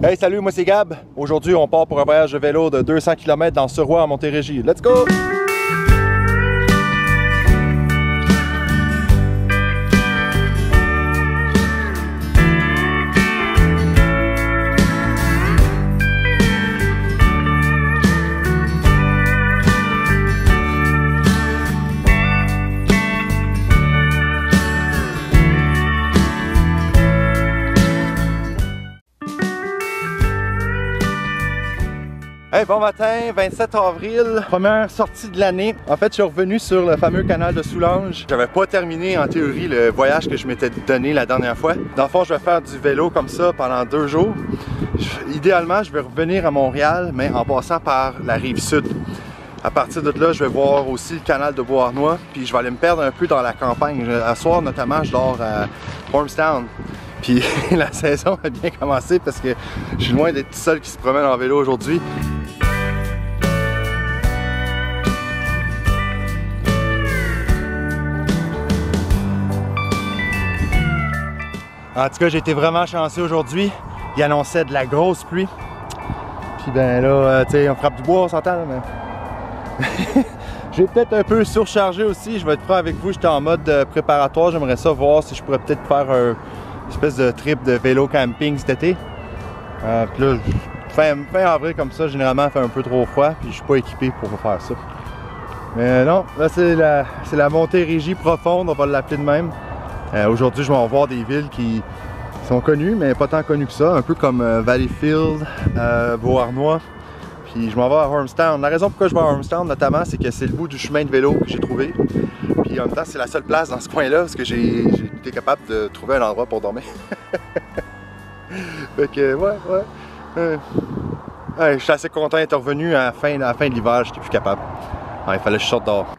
Hey, salut, moi c'est Gab. Aujourd'hui, on part pour un voyage de vélo de 200 km dans roi à Montérégie. Let's go! Hey, bon matin, 27 avril, première sortie de l'année. En fait, je suis revenu sur le fameux canal de Soulanges. J'avais pas terminé en théorie le voyage que je m'étais donné la dernière fois. Dans le fond, je vais faire du vélo comme ça pendant deux jours. Idéalement, je vais revenir à Montréal, mais en passant par la rive sud. À partir de là, je vais voir aussi le canal de Beauharnois, puis je vais aller me perdre un peu dans la campagne. À soir, notamment, je dors à Ormstown. Puis la saison a bien commencé parce que je suis loin d'être tout seul qui se promène en vélo aujourd'hui. En tout cas, j'ai été vraiment chanceux aujourd'hui. Il annonçait de la grosse pluie. Puis ben là, euh, tu sais, on frappe du bois, on s'entend, mais... j'ai peut-être un peu surchargé aussi. Je vais être prêt avec vous. J'étais en mode euh, préparatoire. J'aimerais ça voir si je pourrais peut-être faire un espèce de trip de vélo camping cet été. Euh, puis là, fin, fin, avril comme ça, généralement, il fait un peu trop froid. Puis je suis pas équipé pour faire ça. Mais non, là, c'est la, la montée régie profonde. On va l'appeler de même. Euh, Aujourd'hui, je vais en voir des villes qui sont connues, mais pas tant connues que ça, un peu comme euh, Valleyfield, Beauharnois. Puis je m'en vais à Ormstown. La raison pourquoi je vais à Ormstown, notamment, c'est que c'est le bout du chemin de vélo que j'ai trouvé. Puis en même temps, c'est la seule place dans ce coin-là, parce que j'ai été capable de trouver un endroit pour dormir. fait que, ouais, ouais. ouais je suis assez content d'être revenu à la fin, de l'hiver, j'étais plus capable. Il fallait que je sorte dehors.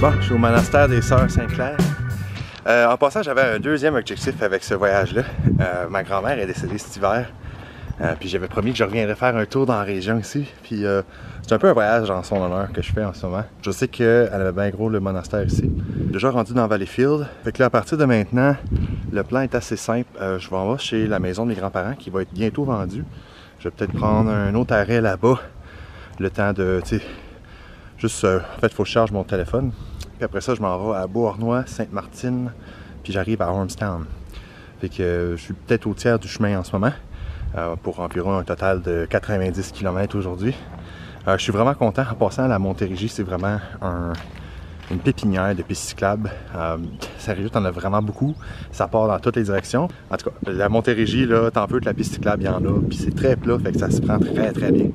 Je suis au monastère des Sœurs Saint-Clair. Euh, en passant, j'avais un deuxième objectif avec ce voyage-là. Euh, ma grand-mère est décédée cet hiver. Euh, puis j'avais promis que je reviendrais faire un tour dans la région ici. Puis c'est un peu un voyage en son honneur que je fais en ce moment. Je sais qu'elle avait bien gros le monastère ici. Déjà rendu dans Valleyfield. Fait que là, à partir de maintenant, le plan est assez simple. Je vais en voir chez la maison de mes grands-parents qui va être bientôt vendue. Je vais peut-être prendre un autre arrêt là-bas. Le temps de, tu sais, juste, en fait, il faut que je charge mon téléphone. Puis après ça, je m'en vais à Beauharnois, Sainte-Martine, puis j'arrive à que euh, je suis peut-être au tiers du chemin en ce moment. Euh, pour environ un total de 90 km aujourd'hui. Euh, je suis vraiment content. En passant, la Montérégie, c'est vraiment un, une pépinière de pistes cyclables. Euh, sérieux, t'en as vraiment beaucoup. Ça part dans toutes les directions. En tout cas, la Montérégie, là, t'en veux de la piste cyclable, il y en a. Puis c'est très plat, ça se prend très très bien.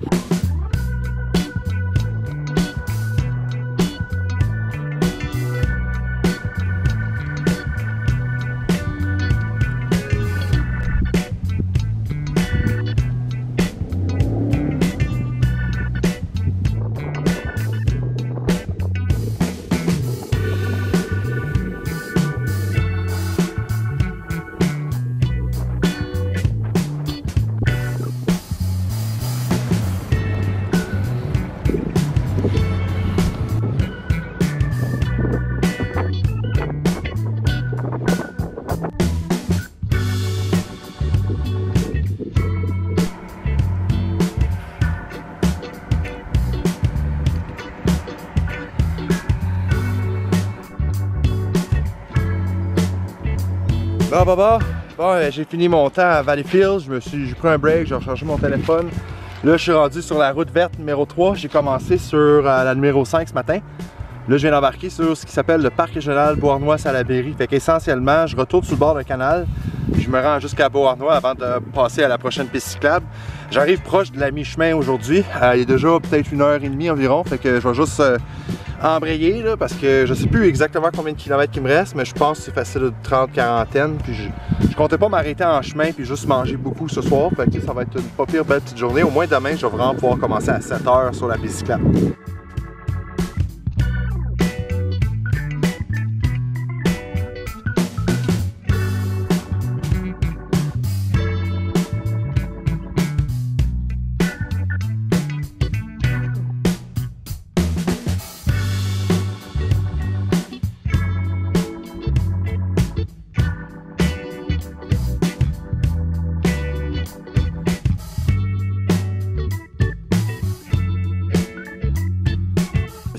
Bon, euh, j'ai fini mon temps à Valleyfield. Je me suis, j'ai pris un break, j'ai rechargé mon téléphone. Là, je suis rendu sur la route verte numéro 3. J'ai commencé sur euh, la numéro 5 ce matin. Là, je viens d'embarquer sur ce qui s'appelle le parc régional Beauharnois-Salaberry. Fait qu'essentiellement, je retourne sur le bord d'un canal. Je me rends jusqu'à Beauharnois avant de passer à la prochaine piste cyclable. J'arrive proche de la mi-chemin aujourd'hui. Euh, il est déjà peut-être une heure et demie environ. Fait que je vais juste embrayer là, parce que je sais plus exactement combien de kilomètres il me reste, mais je pense que c'est facile de 30 quarantaine. Puis je, je comptais pas m'arrêter en chemin puis juste manger beaucoup ce soir. Fait que ça va être une pas pire belle petite journée. Au moins demain, je vais vraiment pouvoir commencer à 7 heures sur la piste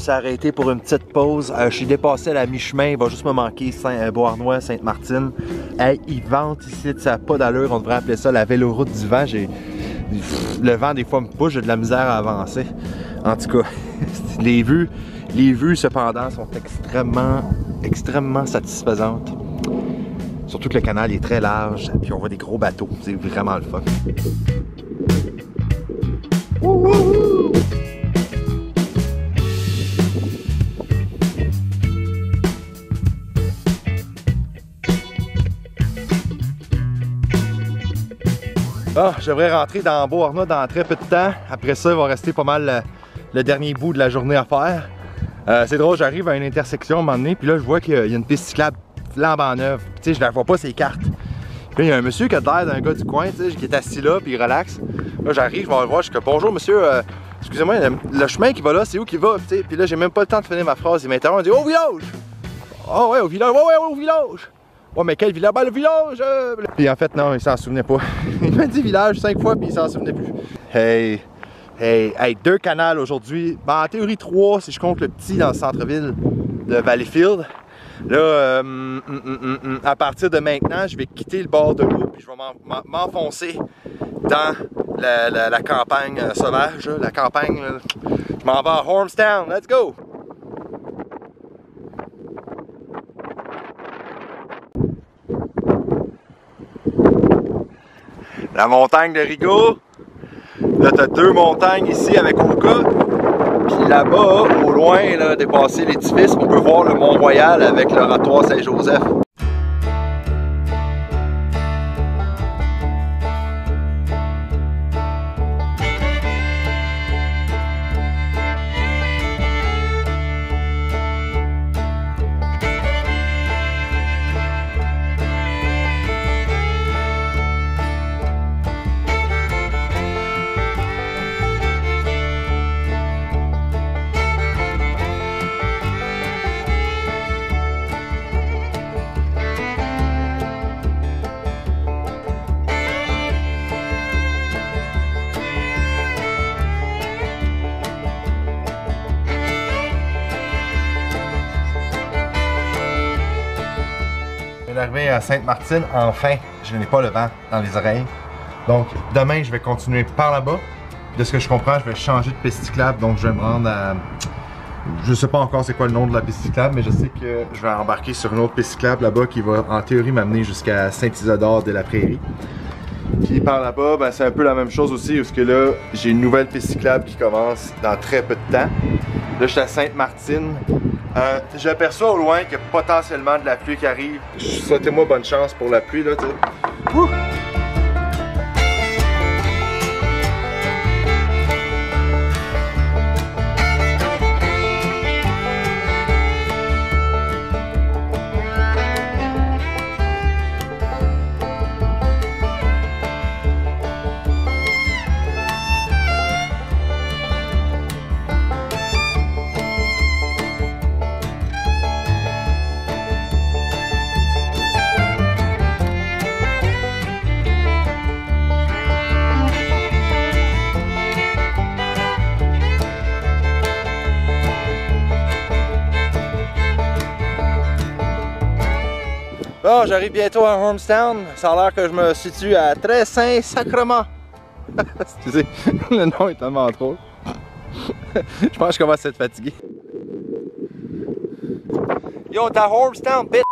s'est arrêté pour une petite pause. Euh, je suis dépassé à la mi-chemin. Il va juste me manquer Saint euh, Beauharnois, Sainte-Martine. Il vente ici, ça n'a pas d'allure. On devrait appeler ça la véloroute du vent. J'ai... Le vent, des fois, me pousse. J'ai de la misère à avancer. En tout cas, les vues, les vues, cependant, sont extrêmement, extrêmement satisfaisantes. Surtout que le canal est très large, puis on voit des gros bateaux. C'est vraiment le fun. Ah, je devrais rentrer dans Beauharnois dans très peu de temps. Après ça, il va rester pas mal le, le dernier bout de la journée à faire. Euh, c'est drôle, j'arrive à une intersection à un moment donné, puis là, je vois qu'il y a une piste cyclable flambant neuve. Tu sais, je la vois pas ses cartes. Puis il y a un monsieur qui a l'air d'un gars du coin, tu sais, qui est assis là, puis il relaxe. Là, j'arrive, je vais le voir, je comme bonjour monsieur, euh, excusez-moi, le, chemin qui va là, c'est où qui va? Tu sais, puis là, j'ai même pas le temps de finir ma phrase. Il m'interrompt, il dit au village! Oh ouais, au village, ouais, ouais, au village! Ouais, mais quel village? Ben, le village! Euh... Puis en fait, non, il s'en souvenait pas. il m'a dit village cinq fois, puis il s'en souvenait plus. Hey! Hey, hey, deux canals aujourd'hui. Ben, en théorie, trois si je compte le petit dans le centre-ville de Valleyfield. Là, euh, mm, mm, mm, à partir de maintenant, je vais quitter le bord de l'eau puis je vais m'enfoncer dans la, campagne euh, sauvage. La campagne, là. je m'en vais à Hormstown. Let's go! La montagne de Rigaud. Là, t'as deux montagnes ici avec Oka. Puis là-bas, au loin, là, dépasser l'édifice, on peut voir le Mont-Royal avec l'oratoire Saint-Joseph. D'arriver à Sainte-Martine, enfin, je n'ai pas le vent dans les oreilles. Donc, demain, je vais continuer par là-bas. De ce que je comprends, je vais changer de piste donc je vais me rendre à... Je sais pas encore c'est quoi le nom de la piste mais je sais que je vais embarquer sur une autre piste là-bas qui va en théorie m'amener jusqu'à Saint-Isidore de la Prairie. Puis par là-bas, ben, c'est un peu la même chose aussi, parce que là, j'ai une nouvelle piste qui commence dans très peu de temps. Là, je suis à Sainte-Martine. Euh, J'aperçois au loin qu'il y a potentiellement de la pluie qui arrive. Souhaitez-moi bonne chance pour la pluie, là, tu sais. J'arrive bientôt à Hormstown. Ça a l'air que je me situe à Très Saint-Sacrement. Excusez, le nom est tellement trop. je pense que je commence à être fatigué. Yo, t'as Hormstown, bitch!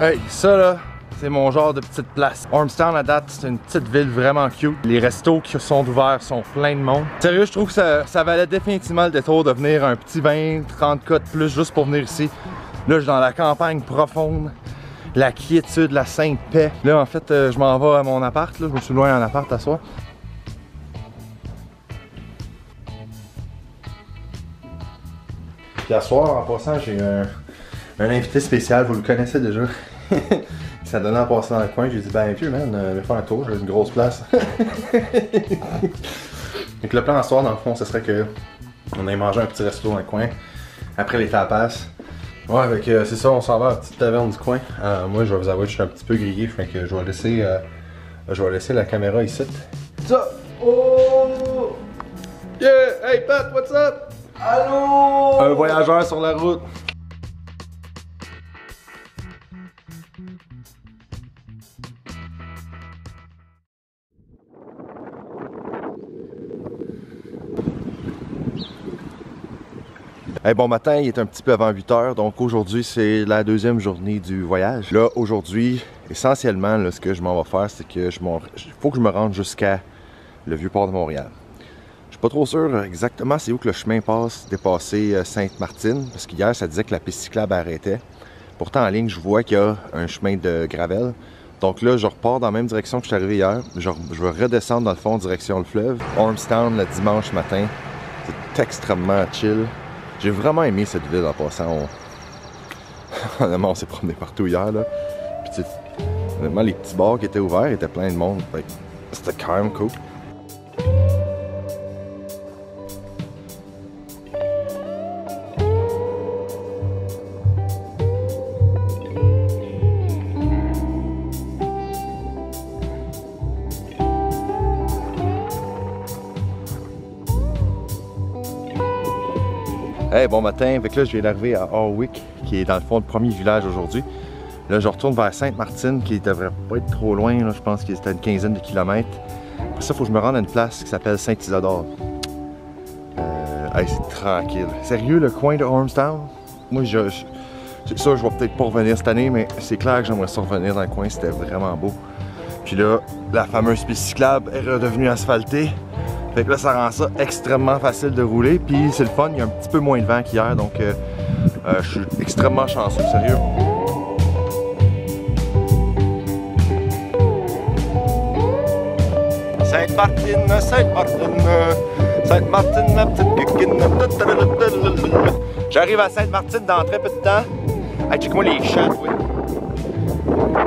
Hey, ça là, c'est mon genre de petite place. Ormstown à date, c'est une petite ville vraiment cute. Les restos qui sont ouverts sont pleins de monde. Sérieux, je trouve que ça, valait définitivement le détour de venir un petit 20, 30 cas de plus juste pour venir ici. Là, je suis dans la campagne profonde la quiétude, la sainte paix. Là, en fait, euh, je m'en vais à mon appart. Là. Je me suis loin en appart à soi. Puis à soir, en passant, j'ai un invité spécial. Vous le connaissez déjà. ça donnait en passant dans le coin. J'ai dit, ben vieux man, euh, vais faire un tour, j'ai une grosse place. Donc le plan en soir, dans le fond, ce serait que on aille manger un petit resto dans le coin. Après les tapas, Ouais, avec c'est ça, on s'en va à la petite taverne du coin. Euh, moi, je vais vous avouer que je suis un petit peu grillé, fait que je vais laisser, euh, je vais laisser la caméra ici. Ça! Oh! Yeah! Hey Pat, what's up? Allô? Un voyageur sur la route. Bon matin, il est un petit peu avant 8 heures, donc aujourd'hui c'est la deuxième journée du voyage. Là, aujourd'hui, essentiellement, ce que je m'en vais faire, c'est que je faut que je me rende jusqu'à le vieux port de Montréal. Je suis pas trop sûr exactement c'est où que le chemin passe dépasser euh, Sainte-Martine, parce qu'hier ça disait que la piste cyclable arrêtait. Pourtant en ligne, je vois qu'il y a un chemin de gravel. Donc là, je repars dans la même direction que je suis arrivé hier. Je, je vais redescendre dans le fond, direction le fleuve. Ormstown le dimanche matin. C'est extrêmement chill. J'ai vraiment aimé cette ville en passant. On... Honnêtement, on s'est promené partout hier. Là. Honnêtement, les petits bars qui étaient ouverts étaient plein de monde. C'était quand même cool. Hey, bon matin. Avec là, je viens d'arriver à Harwick, qui est dans le fond le premier village aujourd'hui. Là, je retourne vers Sainte-Martine, qui devrait pas être trop loin. Là. Je pense qu'il est à une quinzaine de kilomètres. Après ça, il faut que je me rende à une place qui s'appelle Saint-Isidore. Euh, hey, c'est tranquille. Sérieux, le coin de Ormstown? Moi, je, c'est ça, je vais peut-être pas revenir cette année, mais c'est clair que j'aimerais ça revenir dans le coin. C'était vraiment beau. Puis là, la fameuse piste est redevenue asphaltée. Fait que là, ça rend ça extrêmement facile de rouler. Puis c'est le fun, il y a un petit peu moins de vent qu'hier, donc euh, euh, je suis extrêmement chanceux, sérieux. Sainte-Martine, Sainte-Martine, Sainte-Martine, la petite J'arrive à Sainte-Martine dans très peu de temps. Hey, check-moi les chats, oui.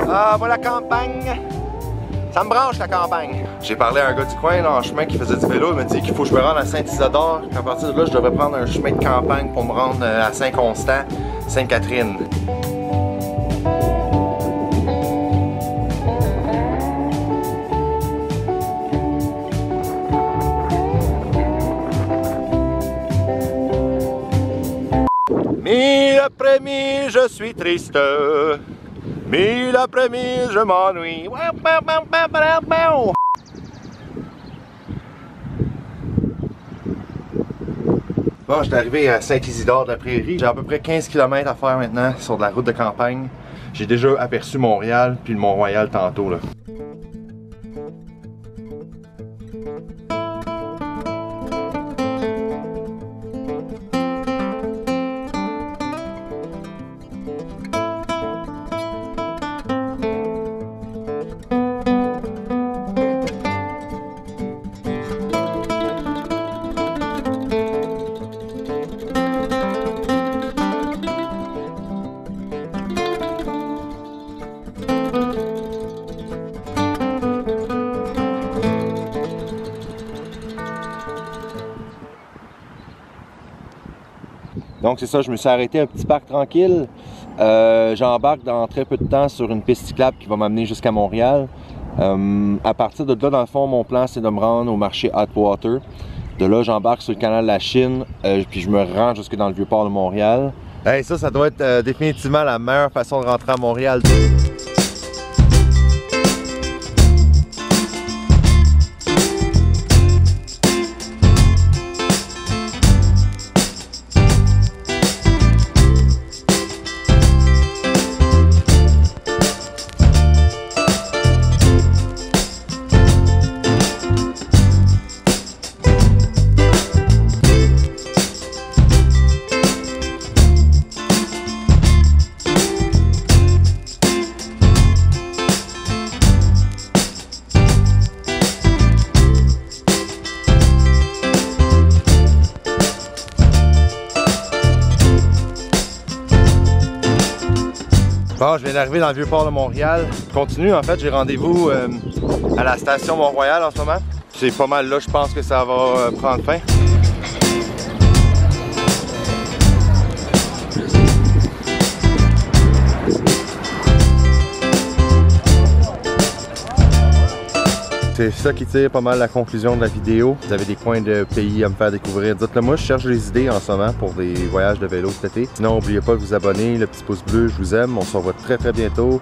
Ah, voilà la campagne. Ça me branche la campagne. J'ai parlé à un gars du coin là, en chemin qui faisait du vélo. Il m'a dit qu'il faut que je me rende à Saint-Isidore. À partir de là, je devrais prendre un chemin de campagne pour me rendre euh, à Saint-Constant, Sainte-Catherine. Mille après mille, je suis triste. Mille après mille, je m'ennuie. Bon, je suis arrivé à Saint-Isidore de la Prairie. J'ai à peu près 15 km à faire maintenant sur de la route de campagne. J'ai déjà aperçu Montréal puis le Mont-Royal tantôt. Là. Donc c'est ça, je me suis arrêté un petit parc tranquille. Euh, J'embarque dans très peu de temps sur une piste cyclable qui va m'amener jusqu'à Montréal. Euh, à partir de là, dans le fond, mon plan c'est de me rendre au marché Atwater. De là, j'embarque sur le canal de la Chine, euh, puis je me rends jusque dans le vieux port de Montréal. Hey, ça, ça doit être définitivement la meilleure façon de rentrer à Montréal. Je viens d'arriver dans le vieux port de Montréal. Je continue, en fait, j'ai rendez-vous euh, à la station Mont-Royal en ce moment. C'est pas mal là, je pense que ça va euh, prendre fin. C'est ça qui tire pas mal la conclusion de la vidéo. Vous avez des coins de pays à me faire découvrir. Dites-le moi, je cherche des idées en ce moment pour des voyages de vélo cet été. Sinon, n'oubliez pas de vous abonner, le petit pouce bleu, je vous aime. On se revoit très très bientôt.